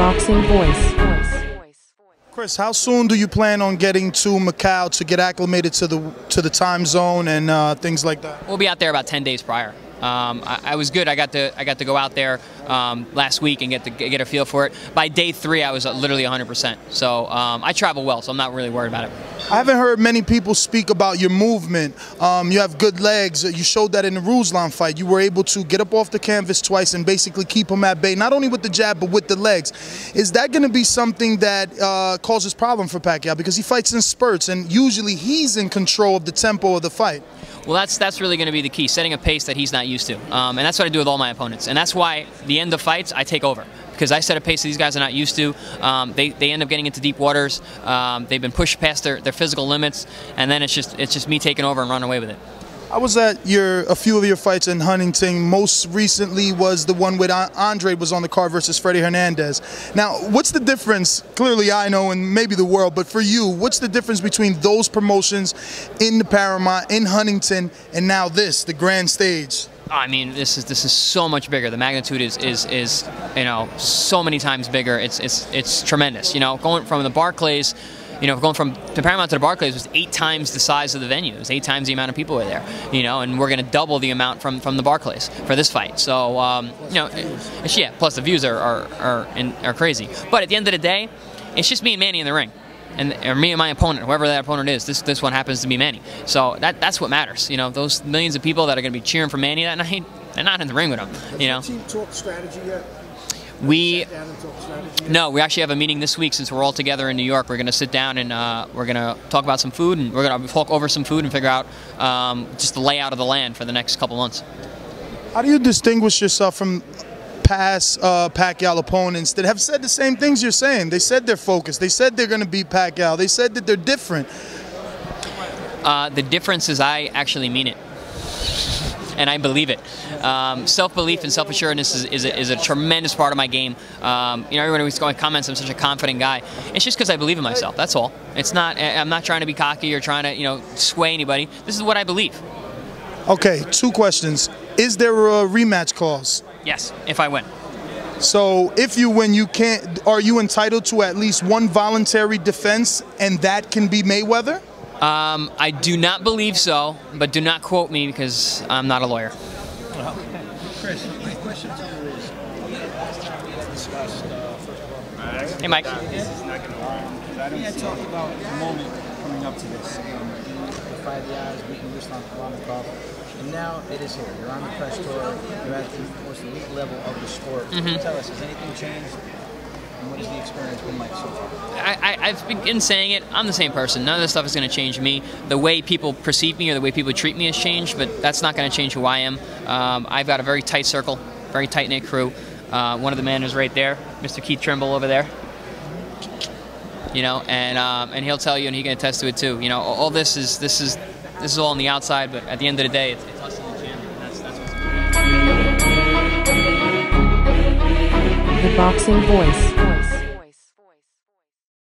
Boxing Voice. Chris, how soon do you plan on getting to Macau to get acclimated to the to the time zone and uh, things like that? We'll be out there about 10 days prior. Um, I, I, was good. I got to I got to go out there um, last week and get to get a feel for it. By day three, I was literally 100%. So um, I travel well, so I'm not really worried about it. I haven't heard many people speak about your movement. Um, you have good legs. You showed that in the Ruslan fight. You were able to get up off the canvas twice and basically keep him at bay, not only with the jab but with the legs. Is that going to be something that uh, causes problem for Pacquiao because he fights in spurts and usually he's in control of the tempo of the fight? Well, that's that's really going to be the key, setting a pace that he's not used to, um, and that's what I do with all my opponents, and that's why the end of fights I take over because I set a pace that these guys are not used to. Um, they, they end up getting into deep waters. Um, they've been pushed past their, their physical limits, and then it's just it's just me taking over and running away with it. I was at your a few of your fights in Huntington. Most recently was the one with Andre was on the card versus Freddie Hernandez. Now, what's the difference? Clearly, I know, and maybe the world, but for you, what's the difference between those promotions in the Paramount, in Huntington, and now this, the grand stage? I mean, this is this is so much bigger. The magnitude is is is you know so many times bigger. It's it's it's tremendous. You know, going from the Barclays you know, going from the Paramount to the Barclays was eight times the size of the venue. It was eight times the amount of people were there. You know, and we're going to double the amount from, from the Barclays for this fight. So, um, you know, yeah. Plus the views are are are, in, are crazy. But at the end of the day, it's just me and Manny in the ring and or me and my opponent, whoever that opponent is. This this one happens to be Manny. So that that's what matters. You know, those millions of people that are going to be cheering for Manny that night, they're not in the ring with him. You know. team talk strategy yet? We no, we actually have a meeting this week since we're all together in New York. We're going to sit down and uh, we're going to talk about some food and we're going to talk over some food and figure out um, just the layout of the land for the next couple months. How do you distinguish yourself from past uh, Pacquiao opponents that have said the same things you're saying? They said they're focused. They said they're going to beat Pacquiao. They said that they're different. Uh, the difference is I actually mean it and I believe it. Um, self-belief and self-assuredness is, is, a, is, a, tremendous part of my game. Um, you know, everyone always going comments I'm such a confident guy. It's just because I believe in myself. That's all. It's not. I'm not trying to be cocky or trying to you know sway anybody. This is what I believe. Okay, two questions. Is there a rematch clause? Yes, if I win. So if you win, you can't. Are you entitled to at least one voluntary defense, and that can be Mayweather? Um, I do not believe so, but do not quote me because I'm not a lawyer. Well, Chris, my question to you is, discussed, uh, first of all, hey, Mike. Yeah, talk about the moment coming up to this. Um, fight the odds, beating Ruslan Kulamikov, and now it is here. You're on the press tour. You're at the most elite level of the sport. Mm -hmm. Tell us, has anything changed and what has the experience been like so far? I, have been saying it. I'm the same person. None of this stuff is going to change me. The way people perceive me or the way people treat me has changed, but that's not going to change who I am. Um, I've got a very tight circle, very tight knit crew. Uh, one of the men is right there, Mr. Keith Trimble over there. You know, and um, and he'll tell you, and he can attest to it too. You know, all this is this is this is all on the outside, but at the end of the day, it's, it's us and the gym. That's, that's the boxing voice.